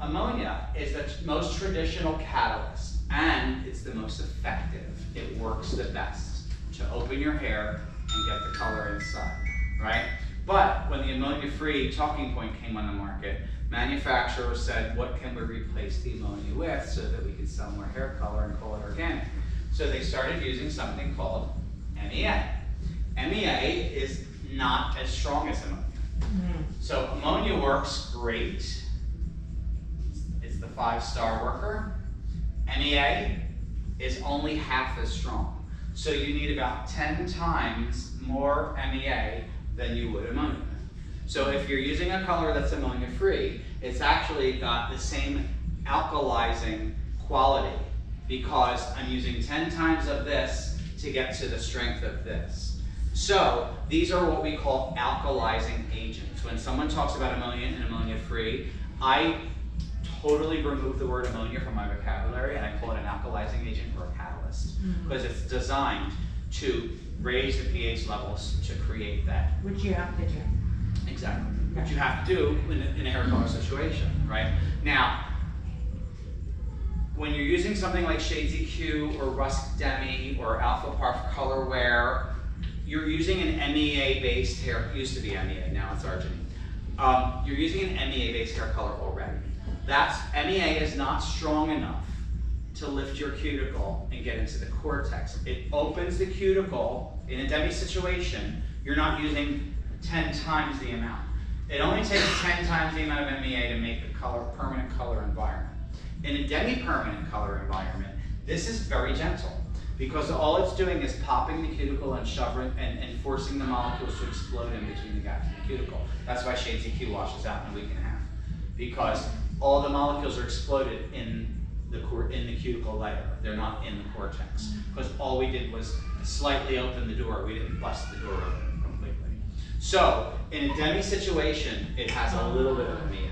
ammonia is the most traditional catalyst and it's the most effective. It works the best to open your hair and get the color inside, right? But when the ammonia-free talking point came on the market, manufacturers said, what can we replace the ammonia with so that we can sell more hair color and call it organic? So they started using something called MEA. MEA is not as strong as ammonia. Mm. So ammonia works great. Five-star worker. MEA is only half as strong. So you need about 10 times more MEA than you would ammonia. So if you're using a color that's ammonia-free, it's actually got the same alkalizing quality because I'm using 10 times of this to get to the strength of this. So these are what we call alkalizing agents. When someone talks about ammonia and ammonia-free, I totally remove the word ammonia from my vocabulary and I call it an alkalizing agent or a catalyst mm-hmm. because mm -hmm. it's designed to raise the pH levels to create that. Which you have to do. Exactly. Okay. Which you have to do in a, in a hair color situation, right? Now, when you're using something like Shades EQ or Rusk Demi or Alfaparf Color Wear, you're using an MEA-based hair, used to be MEA, now it's arginine. Um, you're using an MEA-based hair color already. That's, MEA is not strong enough to lift your cuticle and get into the cortex. It opens the cuticle in a demi situation. You're not using 10 times the amount. It only takes 10 times the amount of MEA to make a color, permanent color environment. In a demi-permanent color environment, this is very gentle because all it's doing is popping the cuticle and shoving and, and forcing the molecules to explode in between the gaps in the cuticle. That's why Shades EQ washes out in a week and a half because all the molecules are exploded in the in the cuticle layer. They're not in the cortex because all we did was slightly open the door. We didn't bust the door open completely. So in a demi situation, it has a little bit of MEA.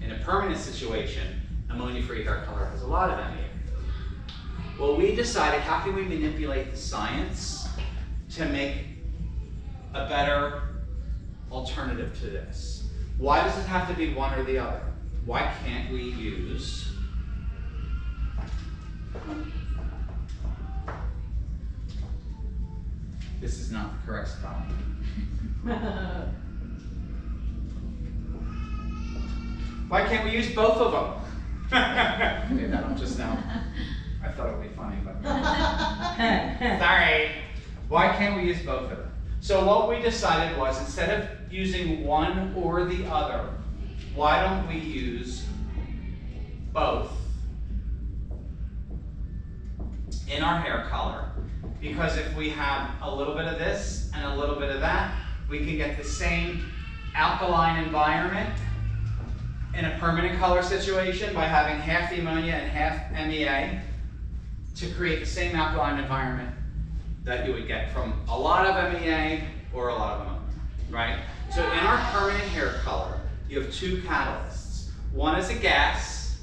In a permanent situation, ammonia-free hair color has a lot of MEA. Well, we decided how can we manipulate the science to make a better alternative to this? Why does it have to be one or the other? Why can't we use this is not the correct spelling. Why can't we use both of them? Maybe that just now. I thought it would be funny, but sorry. Why can't we use both of them? So what we decided was instead of using one or the other, why don't we use both in our hair color? Because if we have a little bit of this and a little bit of that, we can get the same alkaline environment in a permanent color situation by having half the ammonia and half MEA to create the same alkaline environment that you would get from a lot of MEA or a lot of ammonia, right? So in our permanent hair color, you have two catalysts. One is a gas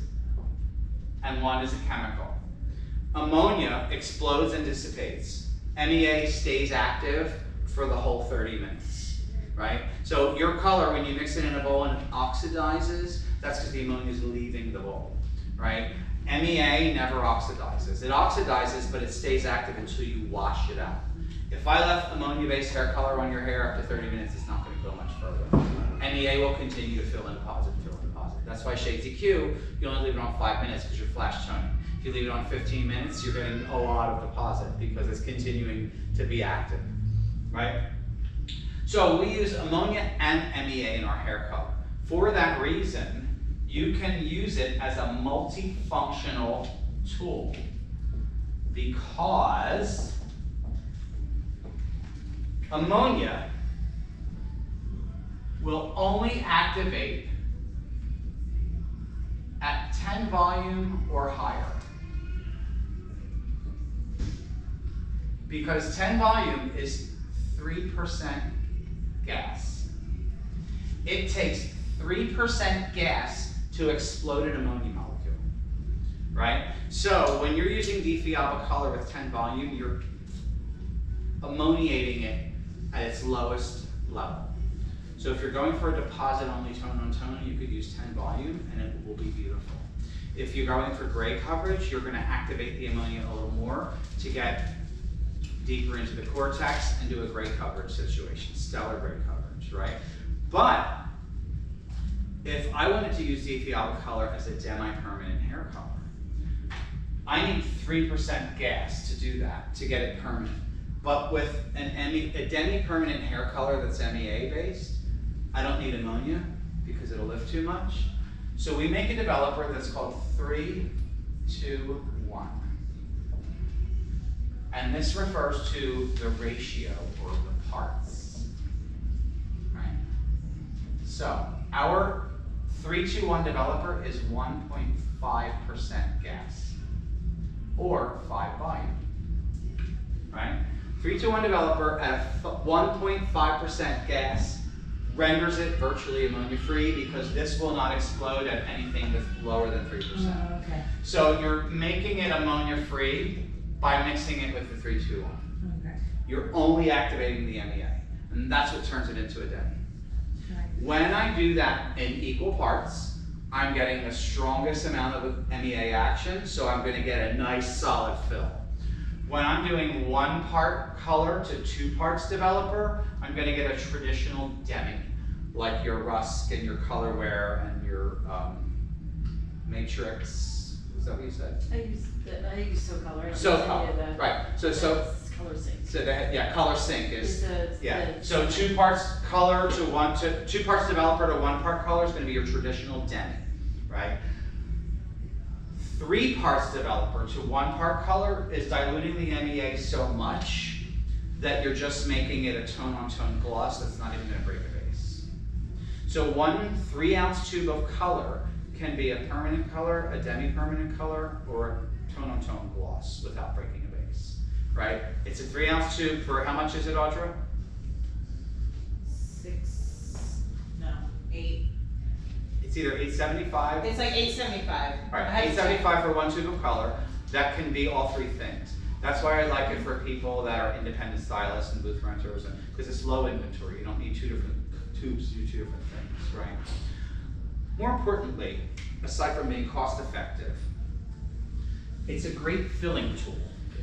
and one is a chemical. Ammonia explodes and dissipates. MEA stays active for the whole 30 minutes, right? So your color, when you mix it in a bowl and it oxidizes, that's because the ammonia is leaving the bowl, right? MEA never oxidizes. It oxidizes, but it stays active until you wash it out. If I left ammonia-based hair color on your hair after 30 minutes, it's not going to go much further. MEA will continue to fill in positive, fill in positive. That's why Shades EQ, you only leave it on five minutes because you're flash toning. If you leave it on 15 minutes, you're getting a lot of deposit because it's continuing to be active, right? So we use ammonia and MEA in our hair color. For that reason, you can use it as a multifunctional tool because ammonia will only activate at 10 volume or higher. Because 10 volume is 3% gas. It takes 3% gas to explode an ammonia molecule, right? So when you're using D-Fiaba color with 10 volume, you're ammoniating it at its lowest level. So if you're going for a deposit only tone on tone, you could use ten volume and it will be beautiful. If you're going for gray coverage, you're gonna activate the ammonia a little more to get deeper into the cortex and do a gray coverage situation, stellar gray coverage, right? But if I wanted to use the Ethiopic color as a demi-permanent hair color, I need three percent gas to do that, to get it permanent. But with an ME, a demi-permanent hair color that's MEA based, I don't need ammonia because it'll lift too much. So we make a developer that's called three, two, one. And this refers to the ratio or the parts. Right? So our three, two, one developer is one point five percent gas or five volume. Right? Three, two, one developer at one point five percent gas renders it virtually ammonia free because this will not explode at anything that's lower than three percent. Oh, okay, So you're making it ammonia free by mixing it with the three, two, one. okay, You're only activating the MEA, and that's what turns it into a demi. When I do that in equal parts, I'm getting the strongest amount of MEA action, so I'm gonna get a nice solid fill. When I'm doing one part color to two parts developer, I'm gonna get a traditional demi, like your Rusk and your Colorware and your um, Matrix, is that what you said? I use, the- I use SoColor. So, color, right, so, so, ColorSync. so that, yeah, ColorSync is, the- yeah, the- so two parts color to one, to, two parts developer to one part color is gonna be your traditional demi, right? Three parts developer to one part color is diluting the MEA so much that you're just making it a tone-on-tone gloss that's not even gonna break a base. So one three ounce tube of color can be a permanent color, a demi-permanent color, or a tone-on-tone gloss without breaking a right? It's a three ounce tube for, how much is it, Audra? six, no, eight. It's either eight seventy-five It's like eight seventy-five. Right, eight seventy-five for one tube of color, that can be all three things. That's why I like it for people that are independent stylists and booth renters, and, because it's low inventory, you don't need two different tubes to do two different things, right? More importantly, aside from being cost effective, it's a great filling tool,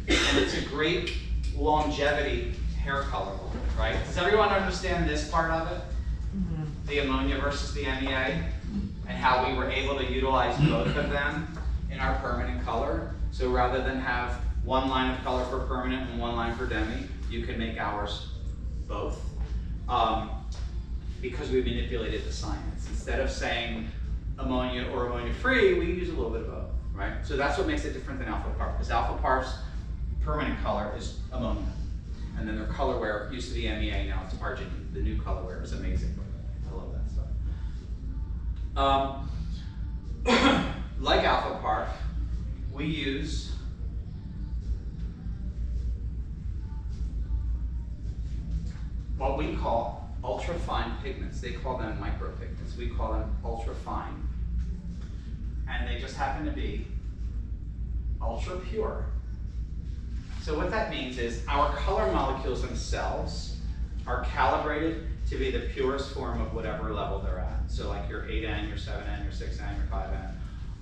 and it's a great longevity hair color, right? Does everyone understand this part of it? The ammonia versus the MEA? and how we were able to utilize both of them in our permanent color. So rather than have one line of color for permanent and one line for demi, you can make ours both. Um, because we manipulated the science. Instead of saying ammonia or ammonia free, we use a little bit of both, right? So that's what makes it different than Alfaparf, because Alfaparf's permanent color is ammonia. And then their colorware used to be MEA, now it's arginine. The new colorware is amazing. I love that stuff. Um, like Alfaparf, we use what we call ultra fine pigments. They call them micropigments. We call them ultra fine. And they just happen to be ultra pure. So what that means is our color molecules themselves are calibrated to be the purest form of whatever level they're at. So like your 8N, your 7N, your 6N, your 5N.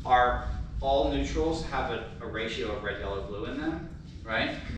are all neutrals have a, a ratio of red, yellow, blue in them, right?